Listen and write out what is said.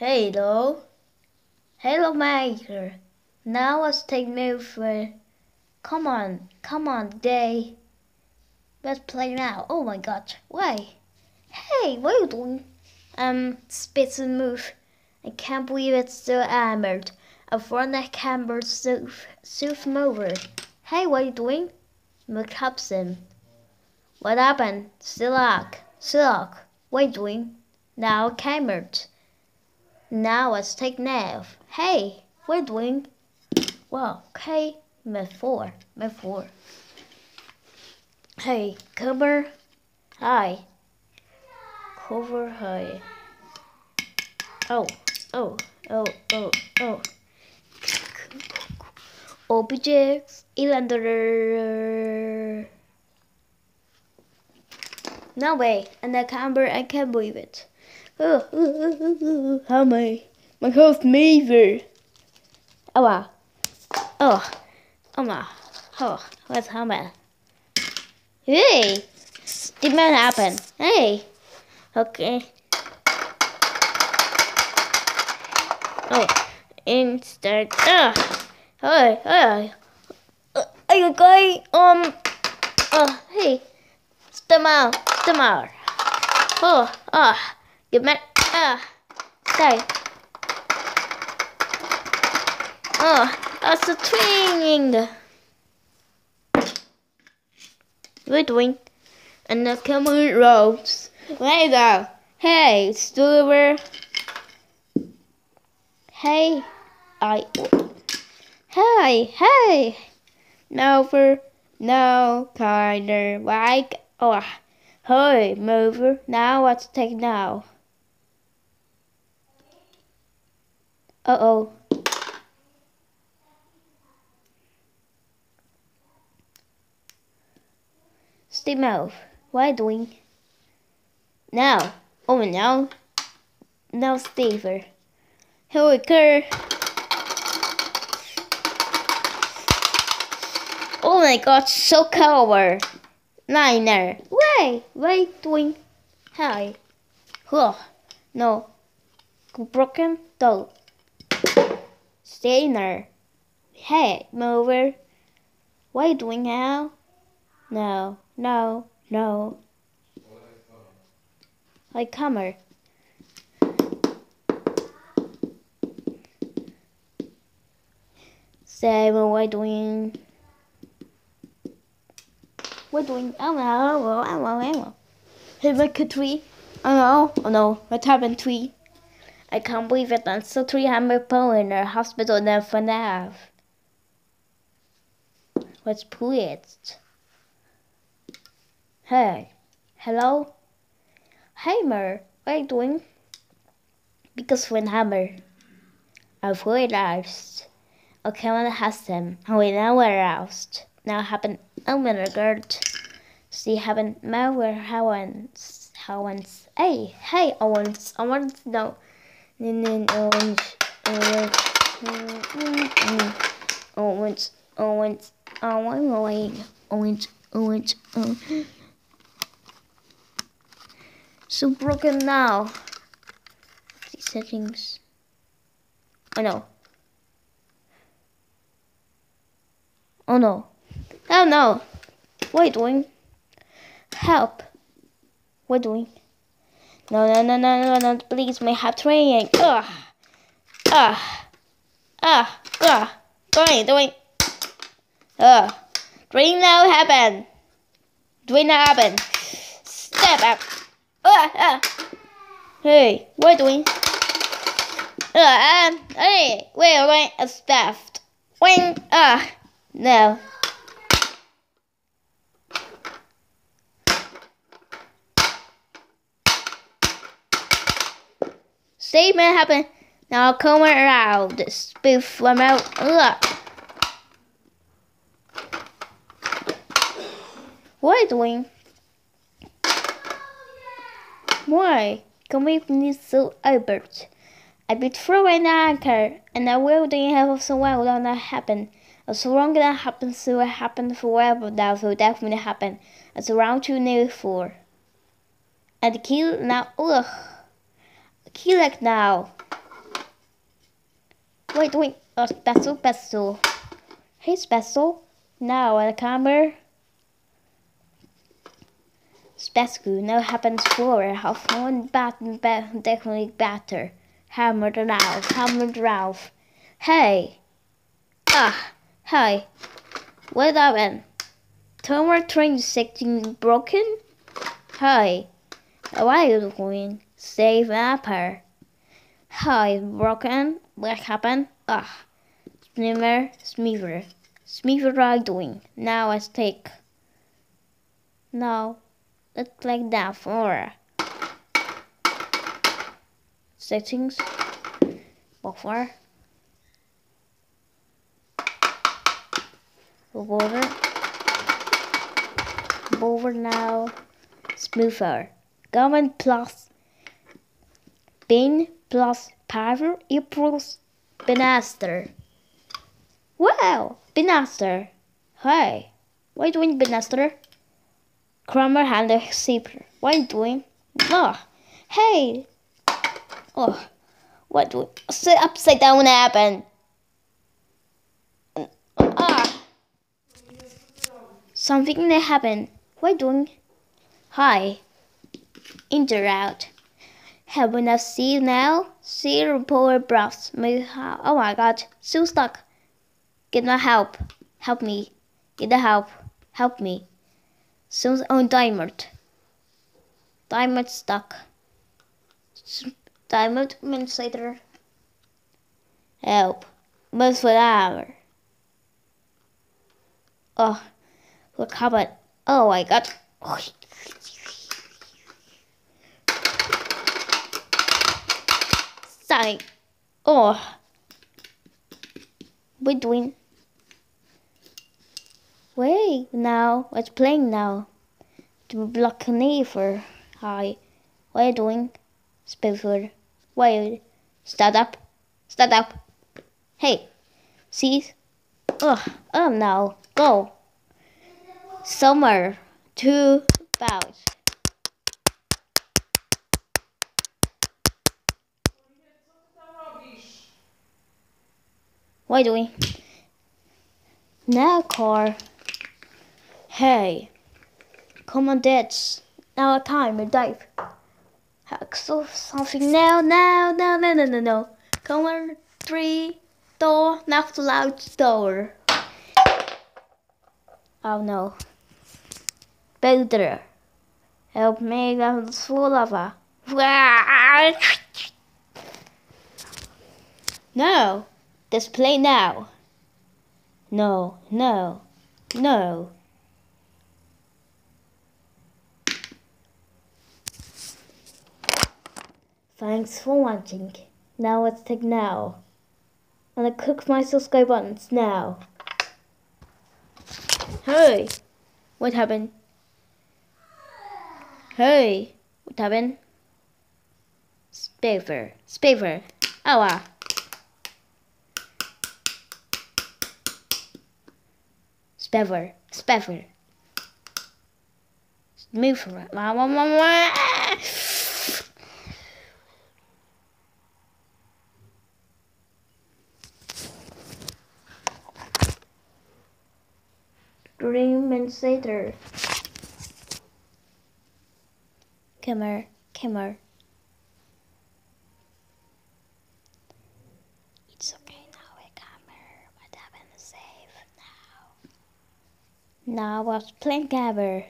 Hello. Hello, Maker. Now let's take move. For. Come on, come on, day. Let's play now. Oh my god, why? Hey, what are you doing? Um, spits and move. I can't believe it's still hammered. A front that camber sooth, sooth over. Hey, what are you doing? McHubson. What happened? Silak. Silak. What are you doing? Now cambered. Now let's take nav. Hey, are doing? Well, okay. Myth 4. Myth 4. Hey, cover. Hi. Cover, hi. Oh, oh, oh, oh, oh. Objects, Elander. No way, and the camera, I can't believe it. Oh, oh, oh, how my my host Maver. Aua. Oh, my Oh, what's happened? Hey, did not happen? Hey, okay. Oh, and start. Oh, hi, hi. Uh, are you going? Um. Oh, hey, Stammer, Stammer. Oh. Oh get back. Ah, stay. Oh, that's a training. We're doing and the camera rolls. Right now. Hey, Stuber. Hey, I. Hey, hey. For no kinda like oh. Hey, mover. Now let's take now. Uh oh. Steve mouth. What are you doing? Now. Oh now. Now Steve. Here we go. Oh my god, so cover. Niner. Are you doing? Hi. Huh. No. Broken doll. Stainer. Hey, mover. What are you doing now? No, no, no. Like comer. Seven, what doing? What doing? Oh no, oh no, oh no. Hey, look at tree. Oh no, oh no, what happened tree? I can't believe it. I'm still 300 pounds in a hospital now for now. What's pleased? Hey, hello? Hammer, what are you doing? Because when Hammer, I've realized, okay, when has them, and we now aroused. Now happen, I'm oh, gonna guard. See, happen, malware, how once, how once, hey, hey, I want, I want to know, orange, orange, orange, orange, orange, orange, orange, orange, orange. So broken now. The settings. Oh no. Oh no. Oh no. What are you doing? Help. What are you doing? No, no, no, no, no, no, please, may have training. Ugh. Ugh. Ugh. Ugh. Doing, doing. Ugh. Dream now happen. Dream now happen. Step up. Uh, uh. Hey, what are you doing? Uh, um, hey, wait, wait, a stuffed. Wing, uh, no. Statement happened. Now come around. Spoof them out. Ugh. What are you doing? Why? Come with me so Albert. I be throwing an anchor, and I will then have so well that not happen. As long as that happens, so it happened forever. That will definitely happen. It's around two near four. And kill now. Ugh. Kill it now. Wait, wait. Oh, special, special. Hey, special. Now a camera. Special now happens for half one bat definitely better. Hammer the Ralph, hammer the Ralph. Hey. Ah, hey. What happened? Turner train section broken? Hey. Why are you going? Save Apple. Hi, broken. What happened? Ah. Smeaver, Smeaver. Smeaver right doing. Now I take. Now, let's play that for settings. Buffer. Water. Over now. Smoother. Government plus bin plus power equals Benaster. Wow, Benaster. Hey, what are you doing, Benaster? Kramer and the zipper. What you doing? Oh, hey. Oh, what do sit upside down happen? Ah, something that happened. What you doing? Hi. Interact. Have we not seen now? Zero power brush. Oh my god, so stuck. Get my help. Help me. Get the help. Help me. Someone's on diamond. Diamond stuck. Diamond minutes later. Help. Most for hour. Oh, look how happened? Oh my god. Sorry. Oh. We're doing. Wait, now. What's playing now? To block for Hi. What are you doing? Spellfood. Wait. Start up. Start up. Hey. See? Oh, oh no. Go. Summer. Two bows. What do we? Now, car. Hey. Come on, a time to dive. So something now, now, now, no, no, no, no. Come on, three, door, not loud door. Oh no. Builder. Help me, I'm full of a. No. Display now. No, no, no. Thanks for watching. Now let's take now. And I click my subscribe buttons now. Hey! What happened? Hey! What happened? Spaver. Spaver. Oh Spever. Spever. Move from it. Three minutes later. Kimmer. Kimmer. Now was playing Gabber.